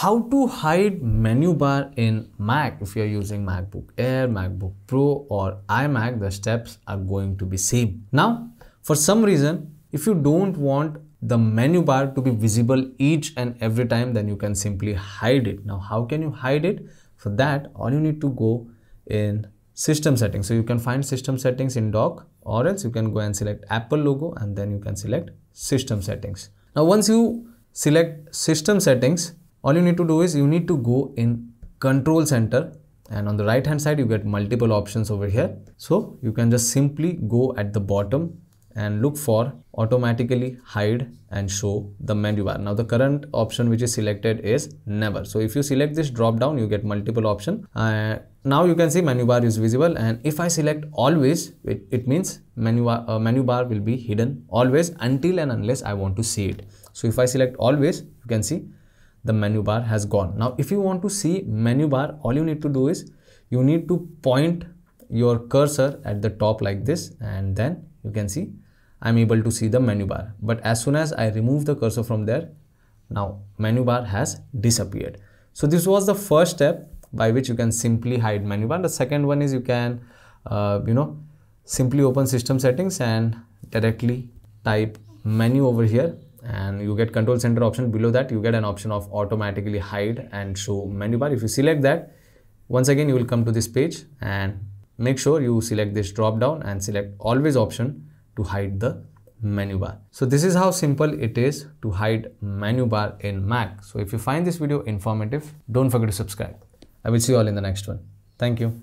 how to hide menu bar in Mac if you're using MacBook Air, MacBook Pro or iMac the steps are going to be same. Now for some reason if you don't want the menu bar to be visible each and every time then you can simply hide it. Now how can you hide it? For that all you need to go in system settings. So you can find system settings in dock or else you can go and select Apple logo and then you can select system settings. Now once you select system settings all you need to do is you need to go in control center and on the right hand side you get multiple options over here. So you can just simply go at the bottom and look for automatically hide and show the menu bar. Now the current option which is selected is never. So if you select this drop down you get multiple option. Uh, now you can see menu bar is visible and if i select always it, it means menu bar, uh, menu bar will be hidden always until and unless i want to see it. So if i select always you can see the menu bar has gone. Now, if you want to see menu bar, all you need to do is you need to point your cursor at the top like this and then you can see I'm able to see the menu bar. But as soon as I remove the cursor from there, now menu bar has disappeared. So this was the first step by which you can simply hide menu bar. The second one is you can, uh, you know, simply open system settings and directly type menu over here and you get control center option below that you get an option of automatically hide and show menu bar. If you select that once again you will come to this page and make sure you select this drop down and select always option to hide the menu bar. So this is how simple it is to hide menu bar in mac. So if you find this video informative don't forget to subscribe. I will see you all in the next one. Thank you